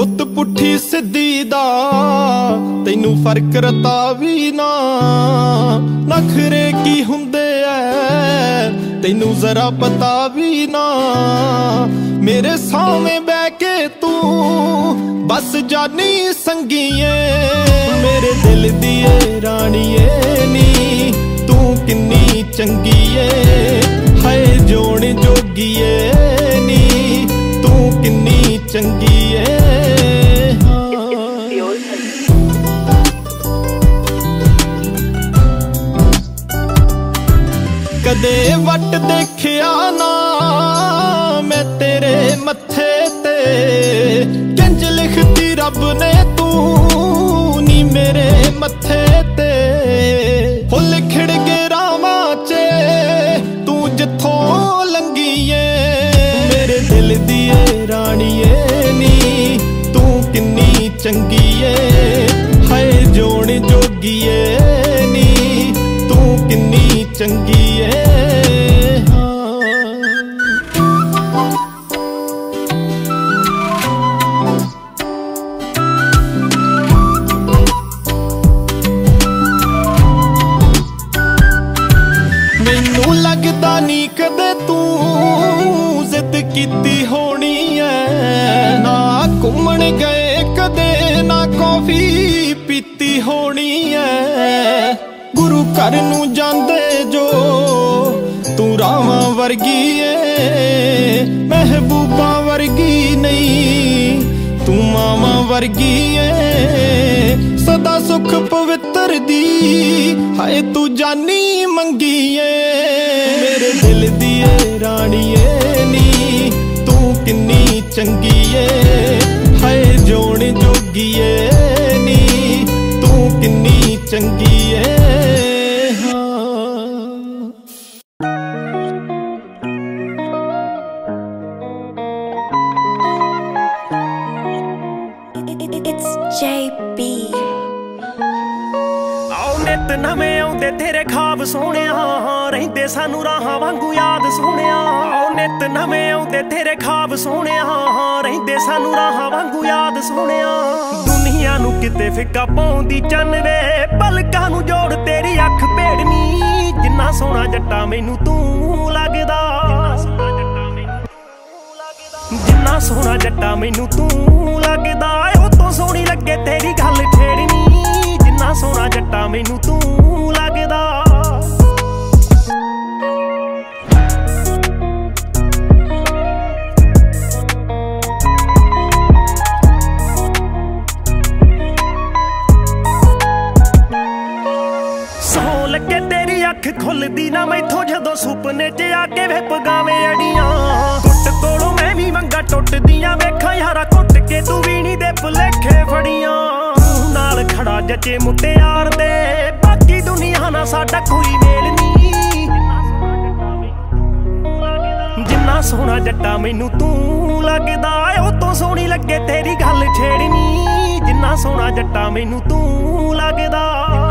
ਗੁੱਤ ਪੁੱਠੀ ਸਿੱਧੀ ਦਾ, ਤੈਨੂੰ ਫ਼ਰਕ ਰਤਾ ਵੀ ਨਾ। ਨਖਰੇ ਕੀ ਹੁੰਦੇ ਐ, ਤੈਨੂੰ ਜ਼ਰਾ ਪਤਾ ਵੀ ਨਾ। ਮੇਰੇ ਸਾਹਮਣੇ ਬਹਿ ਕੇ ਤੂੰ ਬਸ ਜਾਨੀ ਸੰਗੀਏ। ਮੇਰੇ ਦਿਲ ਦੀ ਏ ਰਾਣੀਏ ਨੀ, ਤੂੰ ਕਿੰਨੀ ਚੰਗੀ ਏ ਹਾਏ ਜੋਣ ਜੋਗੀਏ ਨੀ, ਤੂੰ ਕਿੰਨੀ ਚੰਗੀ ਕਦੇ ਵੱਟ ਦੇਖਿਆ ਨਾ, ਮੈਂ ਤੇਰੇ ਮੱਥੇ ਤੇ। ਕਿੰਜ ਲਿਖਤੀ ਰੱਬ ਨੇ ਤੂੰ ਨੀ ਮੇਰੇ ਮੱਥੇ ਤੇ। ਹੋ ਲਿਖੜ ਕੇ ਰਾਵਾਂ 'ਚ ਤੂੰ ਜਿੱਥੋਂ ਲੰਗੀਏ ਮੇਰੇ ਦਿਲ ਦੀ ਏ ਰਾਣੀਏ ਨੀ, ਤੂੰ ਕਿੰਨੀ ਚੰਗੀ ਏ ਹਾਏ ਜੋਣ ਜੋਗੀਏ ਨੀ, ਤੂੰ ਕਿੰਨੀ ਚੰਗੀ ਕਦੇ ਪੀਤੀ ਹੋਣੀ ਐ। ਗੁਰੂ ਘਰ ਨੂੰ ਜਾਂਦੇ ਜੋ, ਤੂੰ ਰਾਵਾਂ ਵਰਗੀ ਏ ਮਹਿਬੂਬਾ ਵਰਗੀ ਨਹੀਂ, ਤੂੰ ਮਾਵਾਂ ਵਰਗੀ ਏ ਸਦਾ ਸੁਖ ਪਵਿੱਤਰ ਦੀ, ਹਾਏ ਤੂੰ ਜਾਨੀ ਮੰਗੀ ਏ ਮੇਰੇ ਦਿਲ ਦੀ ਏ ਰਾਣੀਏ ਨੀ, ਤੂੰ ਕਿੰਨੀ ਚੰਗੀ ਏ ਹਾਏ ਜੋਣ ਜੋਗੀ ਏ ਕਿੰਨੀ ਚੰਗੀ ਏ ਹਾਂ। ਨਿਤ ਨਵੇਂ ਆਉਂਦੇ ਤੇਰੇ ਖਾਬ ਸੋਹਣਿਆ ਰਹਿੰਦੇ ਸਾਨੂੰ ਰਾਹਾਂ ਵਾਂਗੂ ਯਾਦ ਸੋਹਣਿਆ। ਆਉ ਨਿਤ ਨਵੇਂ ਆਉਂਦੇ ਤੇਰੇ ਖਾਬ ਸੋਹਣਿਆ ਰਹਿੰਦੇ ਸਾਨੂੰ ਰਾਹਾਂ ਵਾਂਗੂ ਯਾਦ ਸੋਹਣਿਆ। ਦੁਨੀਆ ਨੂੰ ਕਿਤੇ ਫਿੱਕਾ ਪਾਉਂਦੀ ਚੰਨ ਵੇ। ਪਲਕਾਂ ਨੂੰ ਜੋੜ ਤੇਰੀ ਅੱਖ ਭੇੜਨੀ। ਜਿੰਨਾ ਸੋਹਣਾ ਜੱਟਾ ਮੈਨੂੰ ਤੂੰ ਲੱਗਦਾ। ਜਿੰਨਾ ਸੋਹਣਾ ਜੱਟਾ ਮੈਨੂੰ ਤੂੰ ਲੱਗਦਾ। ਉਹ ਤੋਂ ਸੋਹਣੀ ਲੱਗੇ ਤੇਰੀ ਗੱਲ ਛੇੜਨੀ। ਜਿੰਨਾ ਸੋਹਣਾ ਜੱਟਾ ਮੈਨੂੰ ਤੂੰ ਲੱਗਦਾ। ਲੱਗੇ ਤੇਰੀ ਅੱਖ ਖੁੱਲਦੀ ਨਾ ਮੈਥੋਂ ਜਦੋਂ ਸੁਪਨੇ 'ਚ ਆ ਕੇ ਵੇ ਪਗਾਵੇਂ ਅੜੀਆਂ। ਟੁੱਟ ਕੋਲੋਂ ਮੈਂ ਵੀ ਮੰਗਾ ਟੁੱਟਦੀਆਂ, ਵੇਖਾਂ ਯਾਰਾ ਘੁੱਟ ਕੇ ਤੂੰ ਵੀ ਨਹੀਂ ਦੇ ਭੁਲੇਖੇ ਫੜੀਆਂ। ਨਾਲ ਖੜਾ ਜੱਜੇ ਮੁੱਟਿਆਰ ਦੇ, ਬਾਕੀ ਦੁਨੀਆ ਨਾਲ ਸਾਡਾ ਕੋਈ ਮੇਲ ਨਹੀਂ। ਜਿੰਨਾ ਸੋਹਣਾ ਜੱਟਾ ਮੈਨੂੰ ਤੂੰ ਲੱਗਦਾ, ਉਹ ਤੋਂ ਸੋਹਣੀ ਲੱਗੇ ਤੇਰੀ ਗੱਲ ਛੇੜਨੀ। ਜਿੰਨਾ ਸੋਹਣਾ ਜੱਟਾ ਮੈਨੂੰ ਤੂੰ ਲੱਗਦਾ।